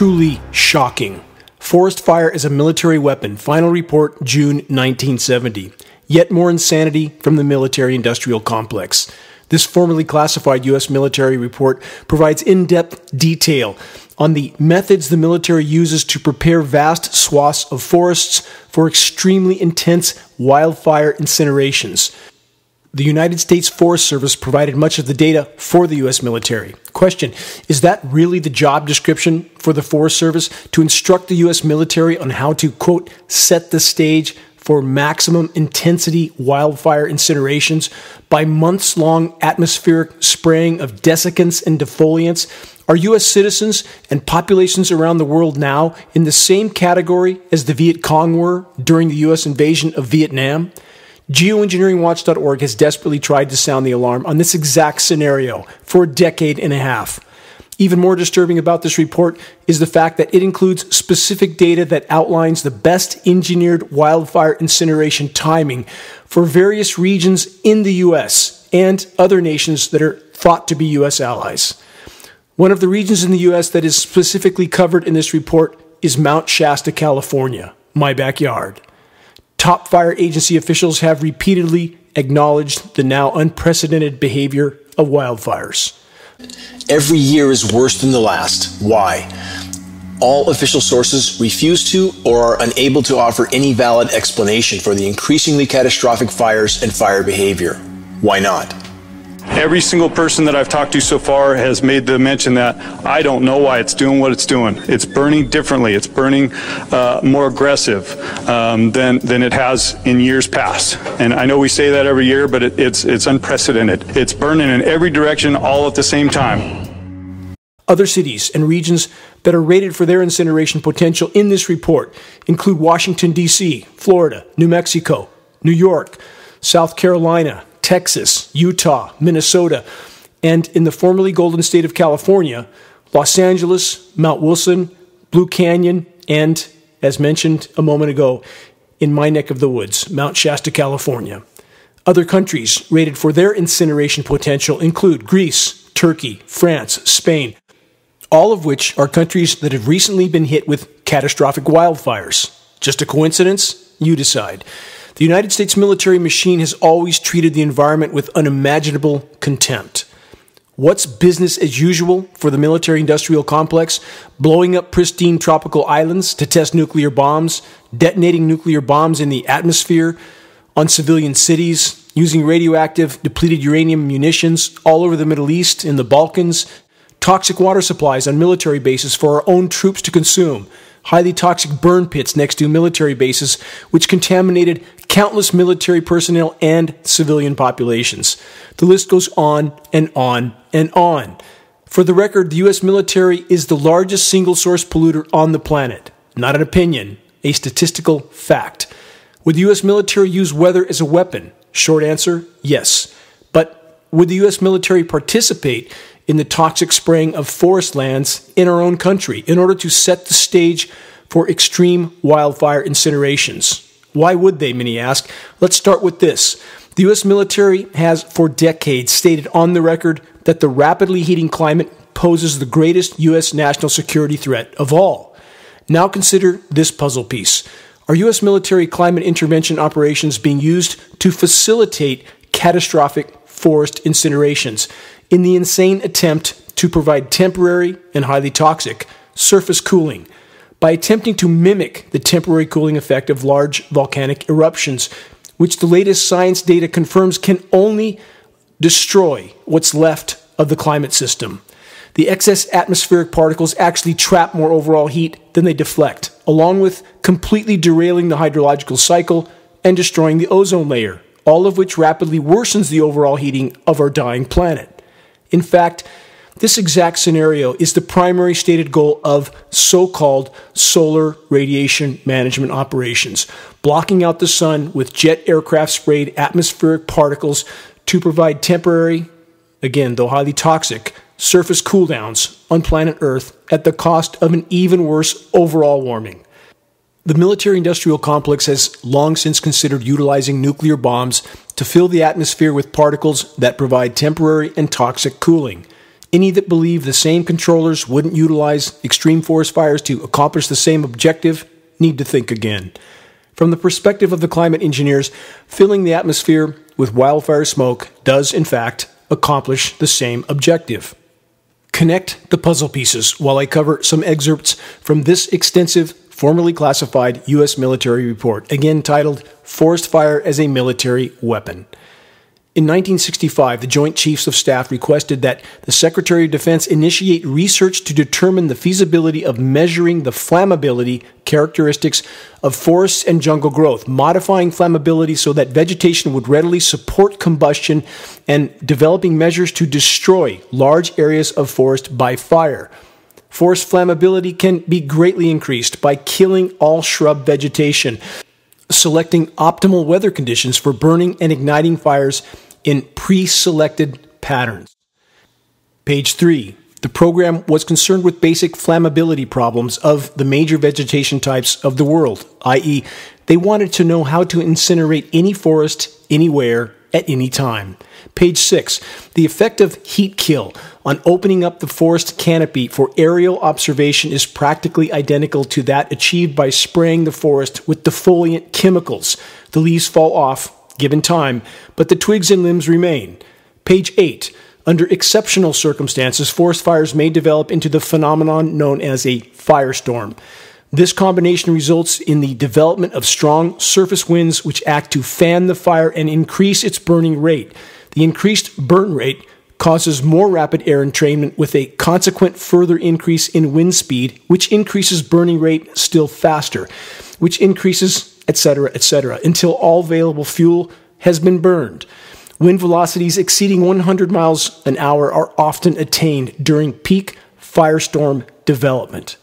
truly shocking. Forest fire is a military weapon. Final report, June 1970. Yet more insanity from the military industrial complex. This formerly classified U.S. military report provides in depth detail on the methods the military uses to prepare vast swaths of forests for extremely intense wildfire incinerations. The United States Forest Service provided much of the data for the U.S. military. Question Is that really the job description for the Forest Service to instruct the U.S. military on how to, quote, set the stage for maximum intensity wildfire incinerations by months long atmospheric spraying of desiccants and defoliants? Are U.S. citizens and populations around the world now in the same category as the Viet Cong were during the U.S. invasion of Vietnam? Geoengineeringwatch.org has desperately tried to sound the alarm on this exact scenario for a decade and a half. Even more disturbing about this report is the fact that it includes specific data that outlines the best engineered wildfire incineration timing for various regions in the U.S. and other nations that are thought to be U.S. allies. One of the regions in the U.S. that is specifically covered in this report is Mount Shasta, California, my backyard. Top fire agency officials have repeatedly acknowledged the now unprecedented behavior of wildfires. Every year is worse than the last. Why? All official sources refuse to or are unable to offer any valid explanation for the increasingly catastrophic fires and fire behavior. Why not? Every single person that I've talked to so far has made the mention that I don't know why it's doing what it's doing. It's burning differently. It's burning uh, more aggressive um, than than it has in years past. And I know we say that every year, but it, it's it's unprecedented. It's burning in every direction all at the same time. Other cities and regions that are rated for their incineration potential in this report include Washington, D.C., Florida, New Mexico, New York, South Carolina, Texas, Utah, Minnesota, and in the formerly golden state of California, Los Angeles, Mount Wilson, Blue Canyon, and, as mentioned a moment ago, in my neck of the woods, Mount Shasta, California. Other countries rated for their incineration potential include Greece, Turkey, France, Spain, all of which are countries that have recently been hit with catastrophic wildfires. Just a coincidence? You decide. The United States military machine has always treated the environment with unimaginable contempt. What's business as usual for the military industrial complex? Blowing up pristine tropical islands to test nuclear bombs, detonating nuclear bombs in the atmosphere, on civilian cities, using radioactive depleted uranium munitions all over the Middle East, in the Balkans, toxic water supplies on military bases for our own troops to consume, highly toxic burn pits next to military bases, which contaminated countless military personnel and civilian populations. The list goes on and on and on. For the record, the U.S. military is the largest single source polluter on the planet. Not an opinion, a statistical fact. Would the U.S. military use weather as a weapon? Short answer yes. But would the U.S. military participate in the toxic spraying of forest lands in our own country in order to set the stage for extreme wildfire incinerations. Why would they, many ask? Let's start with this. The U.S. military has for decades stated on the record that the rapidly heating climate poses the greatest U.S. national security threat of all. Now consider this puzzle piece. Are U.S. military climate intervention operations being used to facilitate catastrophic forest incinerations in the insane attempt to provide temporary and highly toxic surface cooling by attempting to mimic the temporary cooling effect of large volcanic eruptions, which the latest science data confirms can only destroy what's left of the climate system. The excess atmospheric particles actually trap more overall heat than they deflect, along with completely derailing the hydrological cycle and destroying the ozone layer, all of which rapidly worsens the overall heating of our dying planet. In fact, this exact scenario is the primary stated goal of so called solar radiation management operations, blocking out the sun with jet aircraft sprayed atmospheric particles to provide temporary, again, though highly toxic, surface cooldowns on planet Earth at the cost of an even worse overall warming. The military industrial complex has long since considered utilizing nuclear bombs to fill the atmosphere with particles that provide temporary and toxic cooling. Any that believe the same controllers wouldn't utilize extreme forest fires to accomplish the same objective need to think again. From the perspective of the climate engineers, filling the atmosphere with wildfire smoke does, in fact, accomplish the same objective. Connect the puzzle pieces while I cover some excerpts from this extensive, formerly classified U.S. military report, again titled Forest Fire as a Military Weapon. In 1965, the Joint Chiefs of Staff requested that the Secretary of Defense initiate research to determine the feasibility of measuring the flammability characteristics of forests and jungle growth, modifying flammability so that vegetation would readily support combustion, and developing measures to destroy large areas of forest by fire. Forest flammability can be greatly increased by killing all shrub vegetation, selecting optimal weather conditions for burning and igniting fires in pre selected patterns. Page 3. The program was concerned with basic flammability problems of the major vegetation types of the world, i.e., they wanted to know how to incinerate any forest anywhere at any time. Page 6. The effect of heat kill on opening up the forest canopy for aerial observation is practically identical to that achieved by spraying the forest with defoliant chemicals. The leaves fall off given time, but the twigs and limbs remain. Page 8. Under exceptional circumstances, forest fires may develop into the phenomenon known as a firestorm. This combination results in the development of strong surface winds which act to fan the fire and increase its burning rate. The increased burn rate causes more rapid air entrainment with a consequent further increase in wind speed, which increases burning rate still faster, which increases, etc., etc., until all available fuel has been burned. Wind velocities exceeding 100 miles an hour are often attained during peak firestorm development.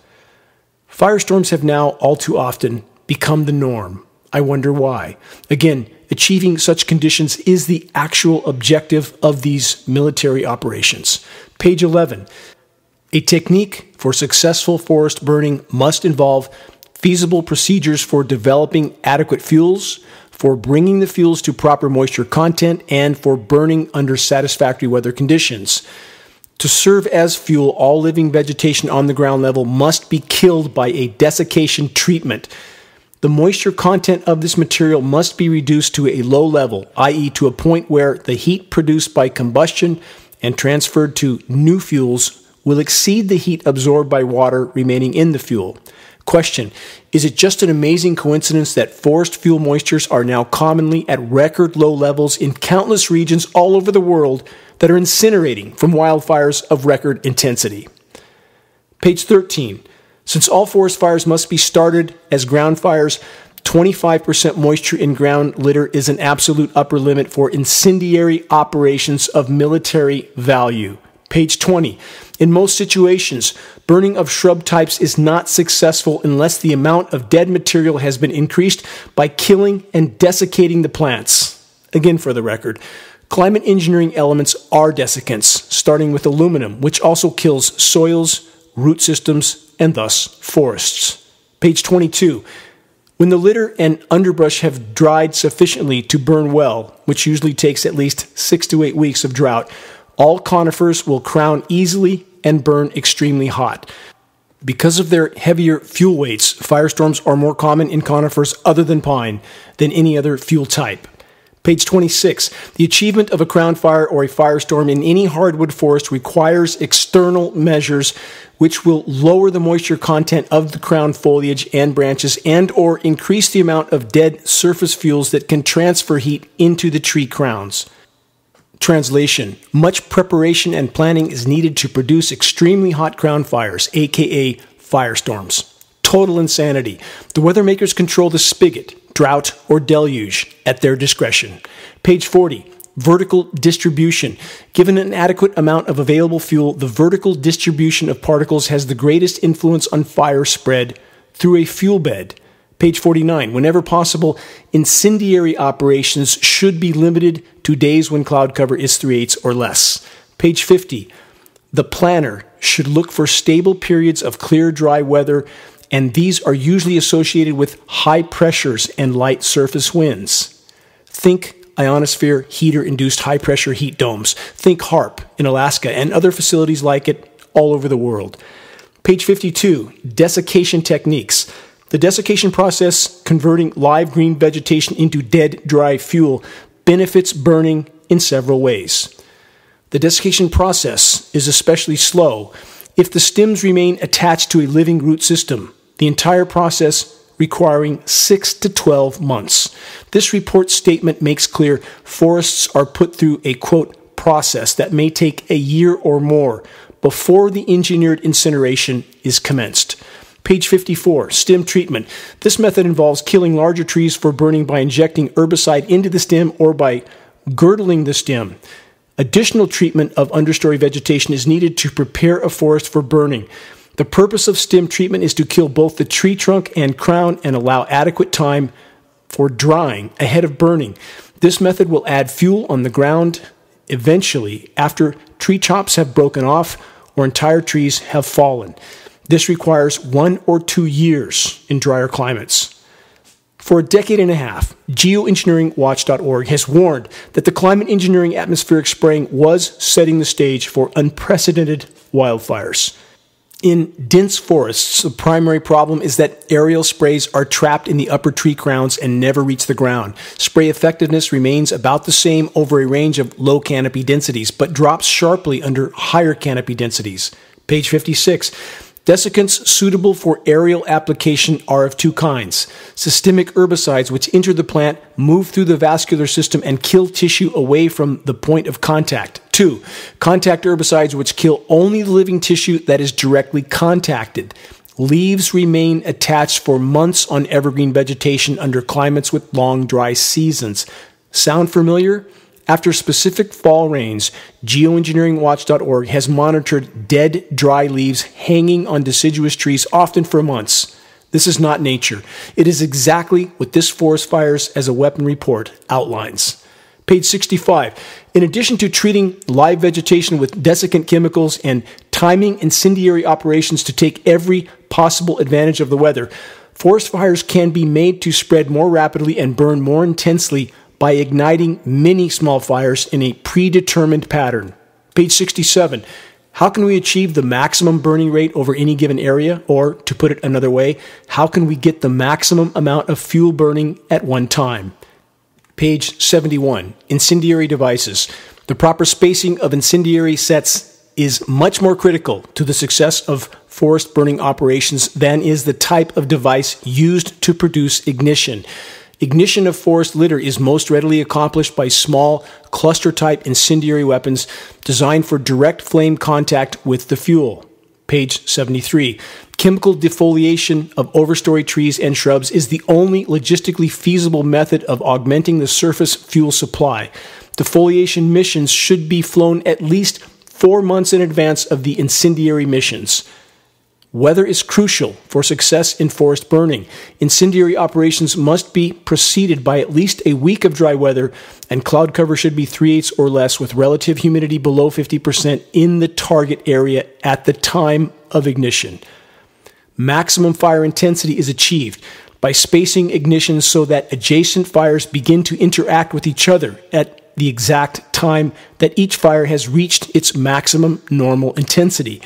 Firestorms have now all too often become the norm. I wonder why. Again, achieving such conditions is the actual objective of these military operations. Page 11. A technique for successful forest burning must involve feasible procedures for developing adequate fuels, for bringing the fuels to proper moisture content, and for burning under satisfactory weather conditions. To serve as fuel, all living vegetation on the ground level must be killed by a desiccation treatment. The moisture content of this material must be reduced to a low level, i.e., to a point where the heat produced by combustion and transferred to new fuels will exceed the heat absorbed by water remaining in the fuel. Question Is it just an amazing coincidence that forest fuel moistures are now commonly at record low levels in countless regions all over the world that are incinerating from wildfires of record intensity? Page 13. Since all forest fires must be started as ground fires, 25% moisture in ground litter is an absolute upper limit for incendiary operations of military value. Page 20. In most situations, burning of shrub types is not successful unless the amount of dead material has been increased by killing and desiccating the plants. Again, for the record, climate engineering elements are desiccants, starting with aluminum, which also kills soils, root systems, and thus forests. Page 22. When the litter and underbrush have dried sufficiently to burn well, which usually takes at least six to eight weeks of drought, all conifers will crown easily and burn extremely hot. Because of their heavier fuel weights, firestorms are more common in conifers other than pine than any other fuel type. Page 26. The achievement of a crown fire or a firestorm in any hardwood forest requires external measures which will lower the moisture content of the crown foliage and branches and or increase the amount of dead surface fuels that can transfer heat into the tree crowns. Translation Much preparation and planning is needed to produce extremely hot crown fires, aka firestorms. Total insanity. The weather makers control the spigot, drought, or deluge at their discretion. Page 40. Vertical distribution. Given an adequate amount of available fuel, the vertical distribution of particles has the greatest influence on fire spread through a fuel bed. Page 49. Whenever possible, incendiary operations should be limited to days when cloud cover is 3 eighths or less. Page 50. The planner should look for stable periods of clear, dry weather, and these are usually associated with high pressures and light surface winds. Think ionosphere heater induced high pressure heat domes. Think HAARP in Alaska and other facilities like it all over the world. Page 52 Desiccation techniques. The desiccation process, converting live green vegetation into dead, dry fuel, benefits burning in several ways. The desiccation process is especially slow if the stems remain attached to a living root system, the entire process requiring 6 to 12 months. This report statement makes clear forests are put through a quote process that may take a year or more before the engineered incineration is commenced. Page 54, stem treatment. This method involves killing larger trees for burning by injecting herbicide into the stem or by girdling the stem. Additional treatment of understory vegetation is needed to prepare a forest for burning. The purpose of stem treatment is to kill both the tree trunk and crown and allow adequate time for drying ahead of burning. This method will add fuel on the ground eventually after tree chops have broken off or entire trees have fallen. This requires one or two years in drier climates. For a decade and a half, geoengineeringwatch.org has warned that the climate engineering atmospheric spraying was setting the stage for unprecedented wildfires. In dense forests, the primary problem is that aerial sprays are trapped in the upper tree crowns and never reach the ground. Spray effectiveness remains about the same over a range of low canopy densities, but drops sharply under higher canopy densities. Page 56. Desiccants suitable for aerial application are of two kinds. Systemic herbicides, which enter the plant, move through the vascular system, and kill tissue away from the point of contact. Two, contact herbicides, which kill only the living tissue that is directly contacted. Leaves remain attached for months on evergreen vegetation under climates with long dry seasons. Sound familiar? After specific fall rains, geoengineeringwatch.org has monitored dead, dry leaves hanging on deciduous trees, often for months. This is not nature. It is exactly what this Forest Fires as a Weapon report outlines. Page 65. In addition to treating live vegetation with desiccant chemicals and timing incendiary operations to take every possible advantage of the weather, forest fires can be made to spread more rapidly and burn more intensely by igniting many small fires in a predetermined pattern. Page 67. How can we achieve the maximum burning rate over any given area? Or, to put it another way, how can we get the maximum amount of fuel burning at one time? Page 71. Incendiary devices. The proper spacing of incendiary sets is much more critical to the success of forest burning operations than is the type of device used to produce ignition. Ignition of forest litter is most readily accomplished by small, cluster type incendiary weapons designed for direct flame contact with the fuel. Page 73. Chemical defoliation of overstory trees and shrubs is the only logistically feasible method of augmenting the surface fuel supply. Defoliation missions should be flown at least four months in advance of the incendiary missions. Weather is crucial for success in forest burning. Incendiary operations must be preceded by at least a week of dry weather, and cloud cover should be 3 eighths or less with relative humidity below 50% in the target area at the time of ignition. Maximum fire intensity is achieved by spacing ignitions so that adjacent fires begin to interact with each other at the exact time that each fire has reached its maximum normal intensity.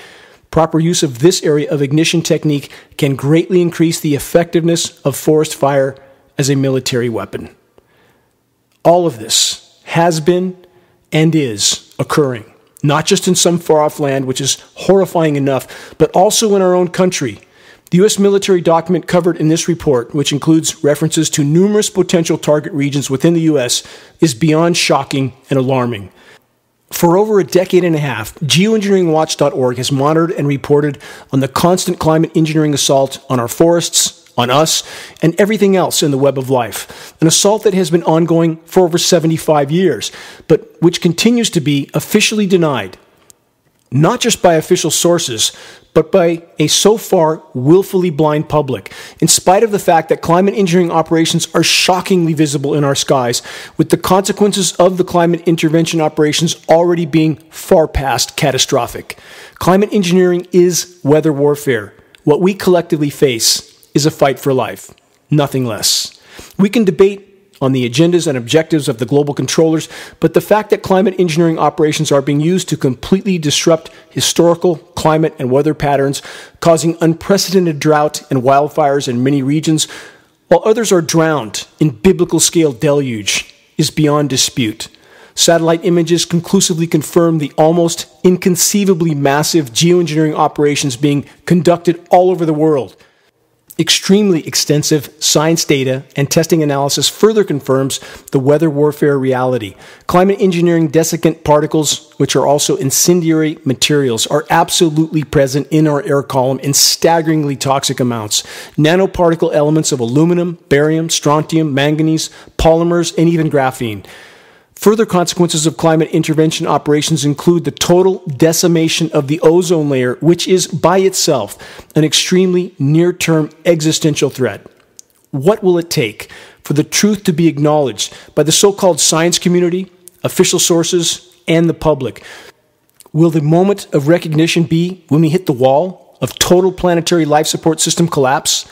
Proper use of this area of ignition technique can greatly increase the effectiveness of forest fire as a military weapon. All of this has been and is occurring, not just in some far off land, which is horrifying enough, but also in our own country. The U.S. military document covered in this report, which includes references to numerous potential target regions within the U.S., is beyond shocking and alarming. For over a decade and a half, geoengineeringwatch.org has monitored and reported on the constant climate engineering assault on our forests, on us, and everything else in the web of life. An assault that has been ongoing for over 75 years, but which continues to be officially denied, not just by official sources, but by a so far willfully blind public, in spite of the fact that climate engineering operations are shockingly visible in our skies, with the consequences of the climate intervention operations already being far past catastrophic. Climate engineering is weather warfare. What we collectively face is a fight for life, nothing less. We can debate on the agendas and objectives of the global controllers, but the fact that climate engineering operations are being used to completely disrupt historical climate and weather patterns, causing unprecedented drought and wildfires in many regions, while others are drowned in biblical scale deluge, is beyond dispute. Satellite images conclusively confirm the almost inconceivably massive geoengineering operations being conducted all over the world. Extremely extensive science data and testing analysis further confirms the weather warfare reality. Climate engineering desiccant particles, which are also incendiary materials, are absolutely present in our air column in staggeringly toxic amounts. Nanoparticle elements of aluminum, barium, strontium, manganese, polymers, and even graphene. Further consequences of climate intervention operations include the total decimation of the ozone layer, which is by itself an extremely near term existential threat. What will it take for the truth to be acknowledged by the so called science community, official sources, and the public? Will the moment of recognition be when we hit the wall of total planetary life support system collapse?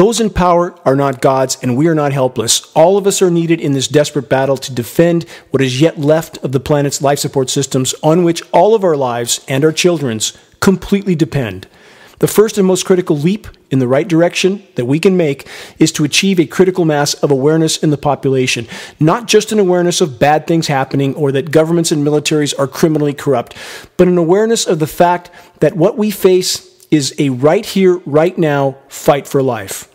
Those in power are not gods, and we are not helpless. All of us are needed in this desperate battle to defend what is yet left of the planet's life support systems on which all of our lives and our children's completely depend. The first and most critical leap in the right direction that we can make is to achieve a critical mass of awareness in the population. Not just an awareness of bad things happening or that governments and militaries are criminally corrupt, but an awareness of the fact that what we face is a right here, right now fight for life.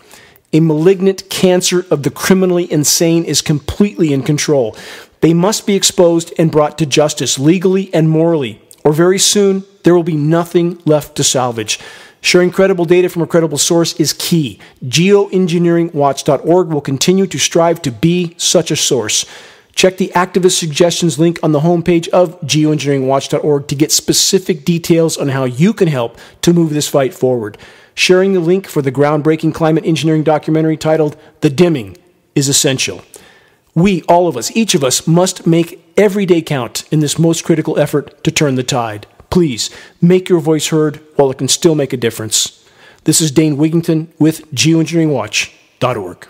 A malignant cancer of the criminally insane is completely in control. They must be exposed and brought to justice legally and morally, or very soon there will be nothing left to salvage. Sharing credible data from a credible source is key. Geoengineeringwatch.org will continue to strive to be such a source. Check the activist suggestions link on the homepage of geoengineeringwatch.org to get specific details on how you can help to move this fight forward. Sharing the link for the groundbreaking climate engineering documentary titled The Dimming is essential. We, all of us, each of us, must make every day count in this most critical effort to turn the tide. Please make your voice heard while it can still make a difference. This is Dane Wigington with geoengineeringwatch.org.